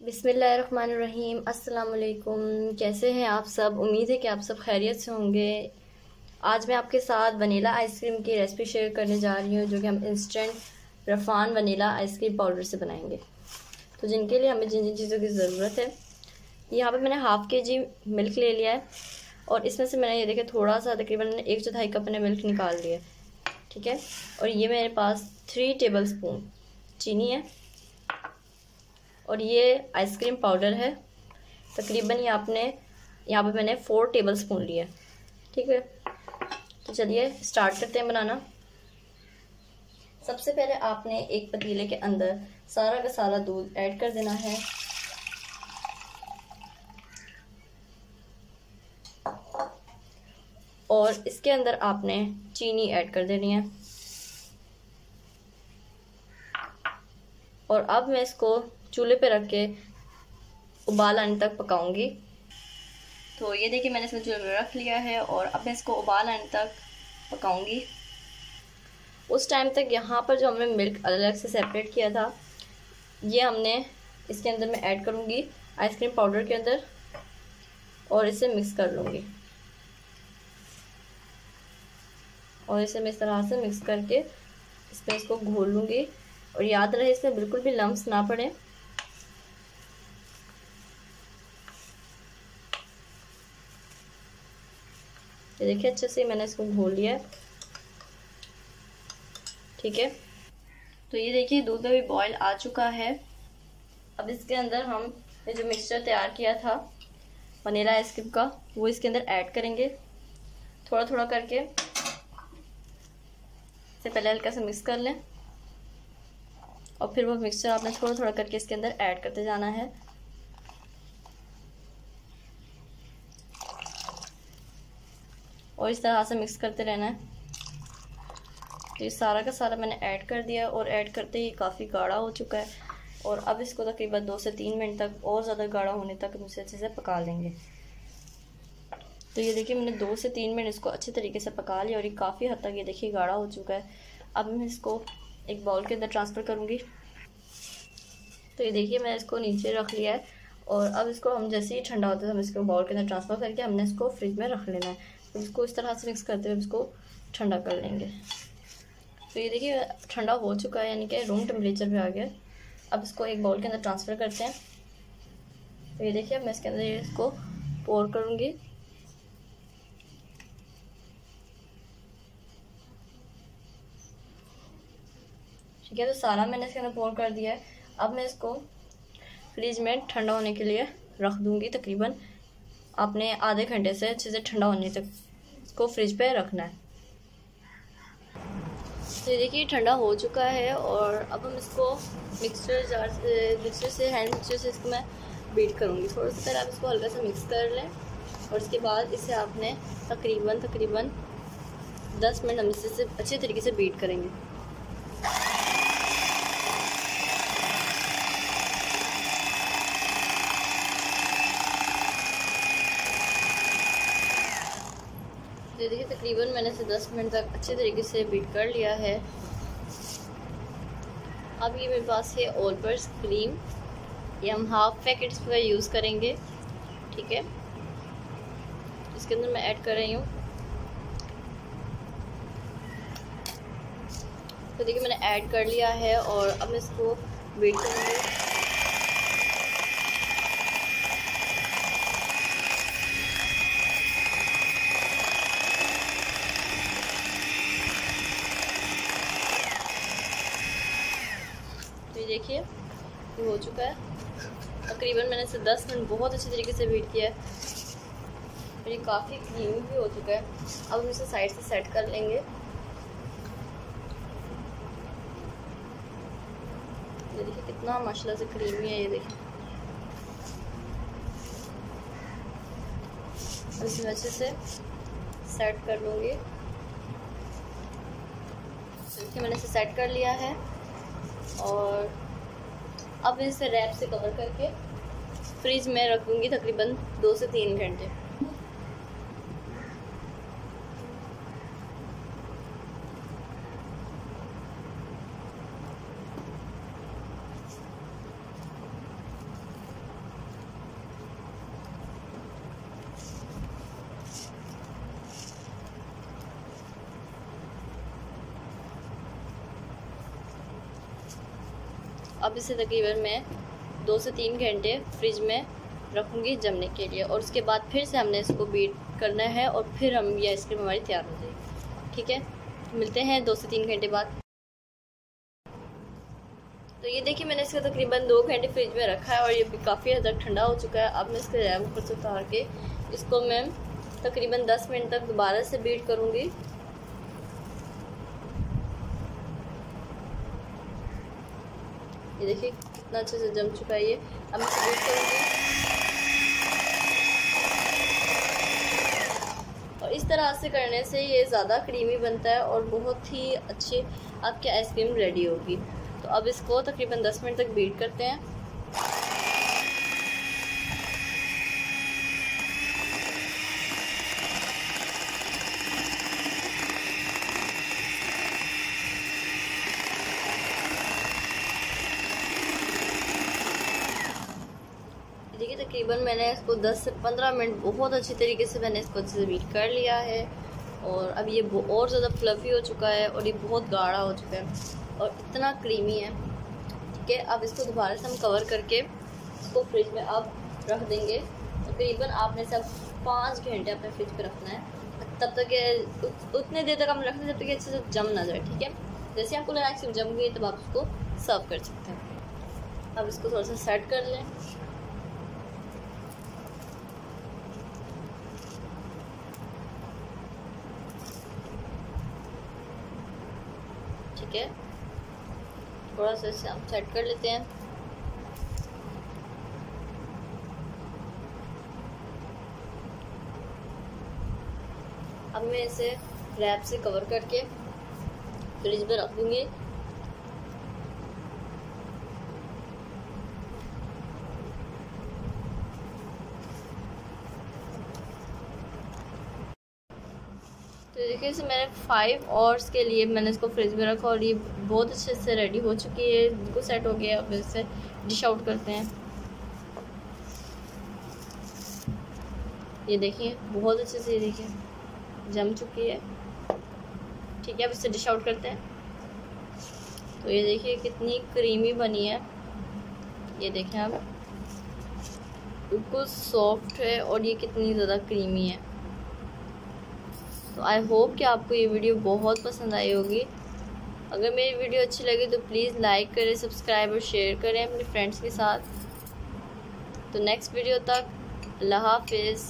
बिसमीम अस्सलाम कैसे हैं आप सब? उम्मीद है कि आप सब खैरियत से होंगे। आज मैं आपके साथ वनीला आइसक्रीम की रेसिपी शेयर करने जा रही हूँ, जो कि हम instant Rafhan vanilla ice cream powder से बनाएँगे। तो जिनके लिए हमें जिन जिन चीज़ों की ज़रूरत है, यहाँ पे मैंने हाफ़ के जी मिल्क ले लिया है, और इसमें से मैंने ये देखे थोड़ा सा तकरीबन एक चौथाई कप मैंने मिल्क निकाल लिया ठीक है? और ये मेरे पास थ्री टेबल स्पून चीनी है। और ये आइसक्रीम पाउडर है। तकरीबन ये आपने, यहाँ पे मैंने फ़ोर टेबल स्पून लिया ठीक है? तो चलिए स्टार्ट करते हैं बनाना। सबसे पहले आपने एक पतीले के अंदर सारा का सारा दूध ऐड कर देना है। और इसके अंदर आपने चीनी ऐड कर देनी है। और अब मैं इसको चूल्हे पे रख के उबाल आने तक पकाऊँगी। तो ये देखिए, मैंने इसमें चूल्हे पे रख लिया है और अब मैं इसको उबाल आने तक पकाऊँगी। उस टाइम तक यहाँ पर जो हमने मिल्क अलग से सेपरेट किया था, ये हमने इसके अंदर मैं ऐड करूँगी आइसक्रीम पाउडर के अंदर और इसे मिक्स कर लूँगी। और इसे मैं इस तरह से मिक्स करके इसमें इसको घोल लूँगी। और याद रहे, इसमें बिल्कुल भी लम्स ना पड़े। ये देखिए, अच्छे से मैंने इसको घोल लिया। ठीक है? तो ये देखिए, दूध में भी बॉईल आ चुका है। अब इसके अंदर हम ये जो मिक्सचर तैयार किया था वनीला आइसक्रीम का, वो इसके अंदर ऐड करेंगे। थोड़ा थोड़ा करके, इसे पहले हल्का सा मिक्स कर लें। और फिर वो मिक्सचर आपने थोड़ा थोड़ा करके इसके अंदर ऐड करते जाना है। और इस तरह से मिक्स करते रहना है। तो ये सारा का सारा मैंने ऐड कर दिया और ऐड करते ही काफ़ी गाढ़ा हो चुका है। और अब इसको तकरीबन दो से तीन मिनट तक और ज़्यादा गाढ़ा होने तक हम इसे अच्छे से पका लेंगे। तो ये देखिए मैंने दो से तीन मिनट इसको अच्छे तरीके से पका लिया और ये काफ़ी हद तक ये देखिए गाढ़ा हो चुका है। अब मैं इसको एक बाउल के अंदर ट्रांसफ़र करूँगी। तो ये देखिए मैं इसको नीचे रख लिया है और अब इसको हम जैसे ही ठंडा होता है, हम इसको बाउल के अंदर ट्रांसफ़र करके हमने इसको फ्रिज में रख लेना है। इसको इस तरह से मिक्स करते हुए इसको ठंडा कर लेंगे। तो ये देखिए, ठंडा हो चुका है, यानी कि रूम टेम्परेचर पे आ गया। अब इसको एक बाउल के अंदर ट्रांसफ़र करते हैं। तो ये देखिए, अब मैं इसके अंदर इसको पोर करूँगी। ठीक है तो सारा मैंने इसके अंदर पोर कर दिया है। अब मैं इसको फ्रिज में ठंडा होने के लिए रख दूँगी तकरीबन। आपने आधे घंटे से अच्छे से ठंडा होने तक इसको फ्रिज पे रखना है। तो देखिए, ठंडा हो चुका है और अब हम इसको मिक्सचर जार से मिक्सचर से हैंड मिक्सचर से इसको मैं बीट करूँगी। थोड़ा सा आप इसको हल्का सा मिक्स कर लें और उसके बाद इसे आपने तकरीबन तकरीबन दस मिनट हम इसे अच्छे तरीके से बीट करेंगे। देखिए, तकरीबन मैंने इसे 10 मिनट तक अच्छे तरीके से बीट कर लिया है। अब ये मेरे पास है ओलपर्स क्रीम ये हम हाफ़ पैकेट पर यूज़ करेंगे, ठीक है? इसके अंदर मैं ऐड कर रही हूँ। तो देखिए, मैंने ऐड कर लिया है और अब इसको बीट करूँगी देखिए ये हो चुका है। तकरीबन मैंने इसे 10 मिनट बहुत अच्छे तरीके से बीट किया है। ये काफ़ी क्रीमी भी हो चुका है। अब हम इसे साइड से सेट कर लेंगे। ये देखिए कितना माशाल्लाह से क्रीमी है ये देखिए। इसे अच्छे से सेट कर लूँगी। देखिए मैंने इसे सेट कर लिया है। और अब इसे रैप से कवर करके फ्रिज में रखूँगी तकरीबन दो से तीन घंटे। अब इसे तकरीबन मैं दो से तीन घंटे फ्रिज में रखूँगी जमने के लिए और उसके बाद फिर से हमने इसको बीट करना है और फिर हम ये आइसक्रीम हमारी तैयार हो जाएगी। ठीक है? मिलते हैं दो से तीन घंटे बाद। तो ये देखिए, मैंने इसका तकरीबन दो घंटे फ्रिज में रखा है और ये भी काफ़ी हद तक ठंडा हो चुका है। अब मैं इसके रैम ऊपर से उतार के इसको मैं तकरीबन 10 मिनट तक दोबारा से बीट करूँगी। ये देखिए कितना अच्छे से जम चुका है ये। अब मैं सर्व करूँगी और इस तरह से करने से ये ज़्यादा क्रीमी बनता है और बहुत ही अच्छी आपकी आइसक्रीम रेडी होगी। तो अब इसको तकरीबन 10 मिनट तक बीट करते हैं देखिए तकरीबन मैंने इसको 10 से 15 मिनट बहुत अच्छी तरीके से मैंने इसको अच्छे से बीट कर लिया है। और अब ये और ज़्यादा फ्लफ़ी हो चुका है और ये बहुत गाढ़ा हो चुका है और इतना क्रीमी है। ठीक है, अब इसको दोबारा से हम कवर करके इसको फ्रिज में अब रख देंगे। तकरीबन आपने सब पाँच घंटे अपने फ्रिज पर रखना है। तब तक उतने देर तक हम रखने जब तक अच्छे से जम ना जाए, ठीक है? जैसे आपको लगा जम गई तब आप उसको सर्व कर सकते हैं। अब इसको थोड़ा सा सेट कर लें। है थोड़ा सा इसे हम सेट कर लेते हैं। अब मैं इसे रैप से कवर करके फ्रिज में रख दूँगी। तो देखिए इसे मैंने फाइव आवर्स के लिए मैंने इसको फ्रिज में रखा और ये बहुत अच्छे से रेडी हो चुकी है। बिल्कुल सेट हो गया अब इसे डिश आउट करते हैं। ये देखिए, बहुत अच्छे से ये देखिए, जम चुकी है। ठीक है, अब इसे डिश आउट करते हैं। तो ये देखिए, कितनी क्रीमी बनी है। ये देखें आप। बिल्कुल सॉफ्ट है और ये कितनी ज़्यादा क्रीमी है। तो आई होप कि आपको ये वीडियो बहुत पसंद आई होगी। अगर मेरी वीडियो अच्छी लगी तो प्लीज़ लाइक करें सब्सक्राइब और शेयर करें अपने फ्रेंड्स के साथ। तो नेक्स्ट वीडियो तक, अल्लाह हाफिज़।